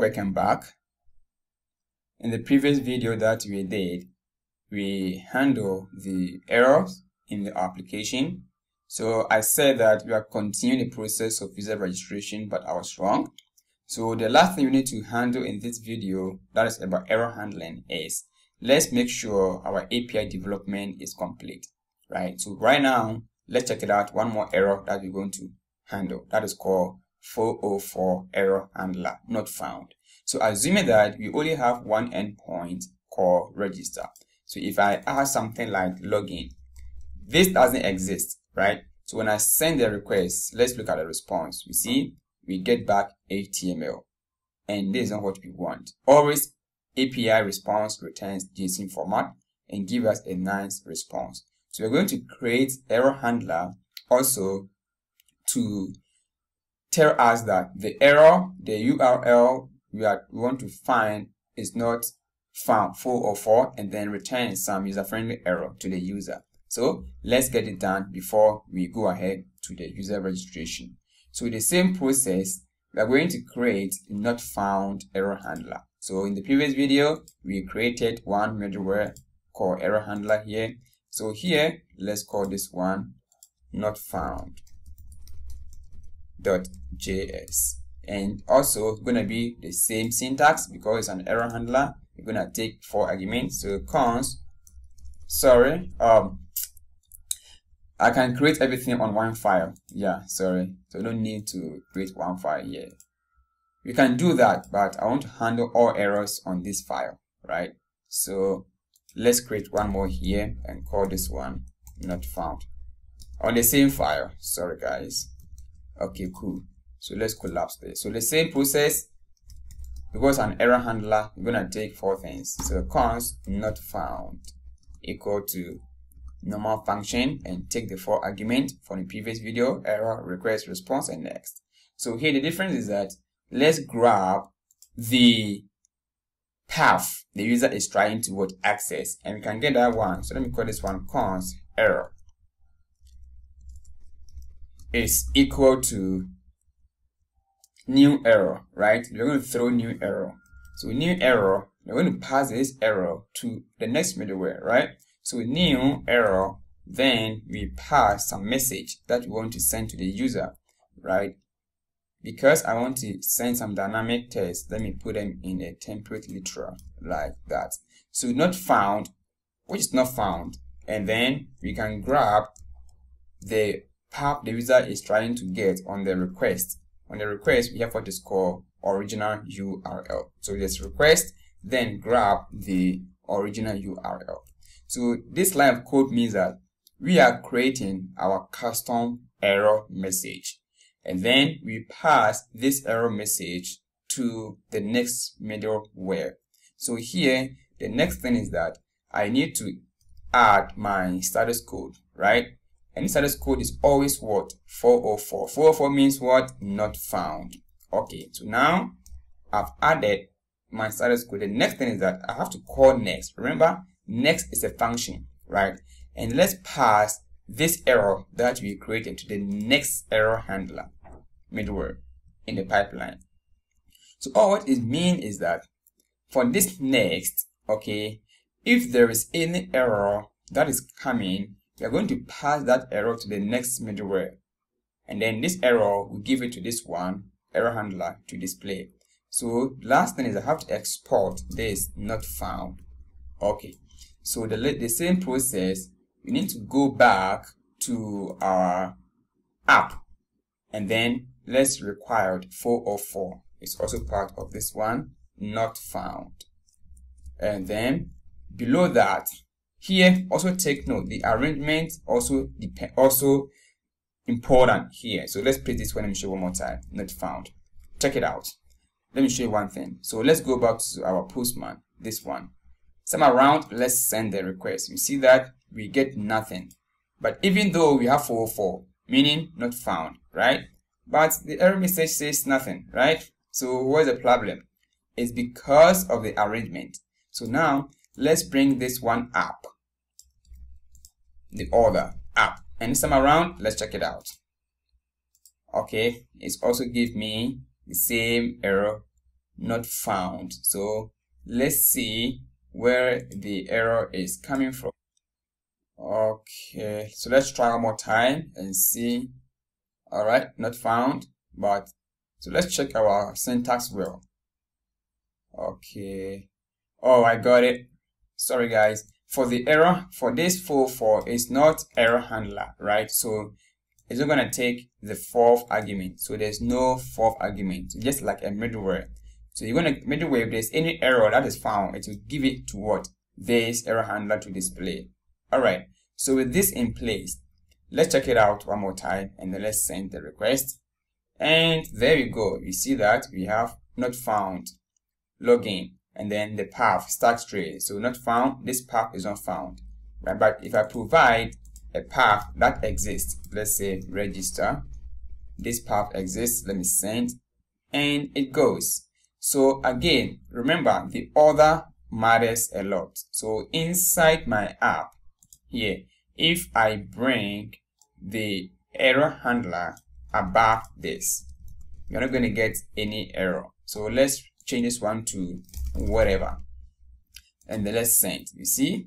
welcome back. In the previous video that we did, we handle the errors in the application. So I said that we are continuing the process of user registration, but I was wrong. So the last thing we need to handle in this video, that is about error handling, is let's make sure our API development is complete, right? So right now, let's check it out. One more error that we're going to handle. That is called 404 error handler not found. So assuming that we only have one endpoint called register. So if I add something like login, this doesn't exist, right? So when I send the request, let's look at the response. We see we get back HTML. And this is not what we want. Always API response returns JSON format and give us a nice response. So we're going to create error handler also to tell us that the error, the URL we, are, we want to find is not found 404 and then return some user-friendly error to the user. So let's get it done before we go ahead to the user registration. So the same process, we are going to create not found error handler. So in the previous video, we created one middleware called error handler here. So here, let's call this one not found js and also to be the same syntax because it's an error handler. Going to take four arguments. So cons sorry um i can create everything on one file. Yeah sorry. So no need to create one file here. We can do that but i want to handle all errors on this file right? So let's create one more here and call this one not found. On the same file. Sorry guys okay cool. So let's collapse this so the same process because an error handler we're gonna take four things. So const not found equal to normal function and take the four argument from the previous video error request response and next. So here the difference is that let's grab the path the user is trying to what access. And we can get that one. So let me call this one const error is equal to new error, right? We're going to throw new error. So new error, we're going to pass this error to the next middleware, right? So new error, then we pass some message that we want to send to the user, right? Because I want to send some dynamic text, let me put them in a template literal like that. So not found, which is not found, and then we can grab the path the user is trying to get on the request. On the request, we have what is called original URL. So let's request, then grab the original URL. So this line of code means that we are creating our custom error message. And then we pass this error message to the next middleware. So here, the next thing is that I need to add my status code, right? And status code is always what? 404. 404 means what? Not found. Okay, so now I've added my status code. The next thing is that I have to call next. Remember, next is a function, right? And let's pass this error that we created to the next error handler middleware in the pipeline. So all what it means is that for this next, okay, if there is any error that is coming we are going to pass that error to the next middleware. And then this error will give it to this one, error handler, to display. So last thing is I have to export this not found. Okay. So the, the same process, we need to go back to our app. And then let's required 404. It's also part of this one, not found. And then below that, here, also take note, the arrangement also depend also important here. So let's play this one and show you one more time. Not found. Check it out. Let me show you one thing. So let's go back to our postman, this one. Some around, let's send the request. You see that we get nothing. But even though we have 404, meaning not found, right? But the error message says nothing, right? So what's the problem? It's because of the arrangement. So now let's bring this one up. The other up. And this time around let's check it out. Okay it's also give me the same error not found. So let's see where the error is coming from. Okay so let's try one more time and see. All right not found but so let's check our syntax well. Okay. Oh i got it sorry guys. For the error for this full for is not error handler right? So it's not going to take the fourth argument. So there's no fourth argument. Just like a middleware so you're going to middleware if there's any error that is found it will give it to what? This error handler to display. All right. So with this in place let's check it out one more time and then let's send the request. And there we go. You see that we have not found login and then the path stack trace so not found this path is not found right? But if i provide a path that exists let's say register this path exists let me send and it goes. So again remember the order matters a lot. So inside my app here if i bring the error handler above this you're not going to get any error. So let's change this one to whatever. And then let's send you see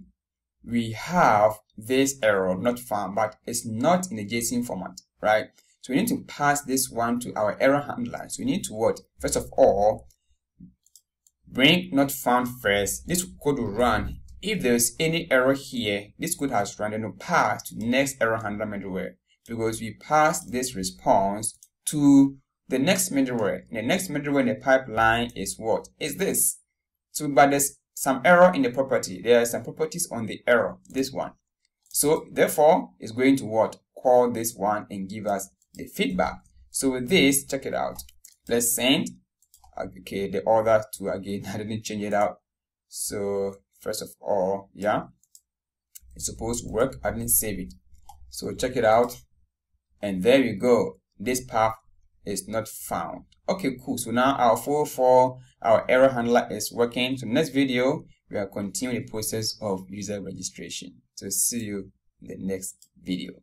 we have this error not found but it's not in the json format right? So we need to pass this one to our error handler. So we need to what? First of all bring not found first. This code will run. If there's any error here this code has run and will pass to next error handler middleware. Because we pass this response to the next middleware. The next middleware in the pipeline is what? Is this. So, but there's some error in the property. There are some properties on the error, this one. So, therefore, it's going to what? Call this one and give us the feedback. So with this, check it out. Let's send. Okay, the other two again, I didn't change it out. So first of all, yeah, it's supposed to work. I didn't save it. So check it out. And there you go. This path is not found. Okay, cool. So now our 404, our error handler is working. So next video, we are continuing the process of user registration. So see you in the next video.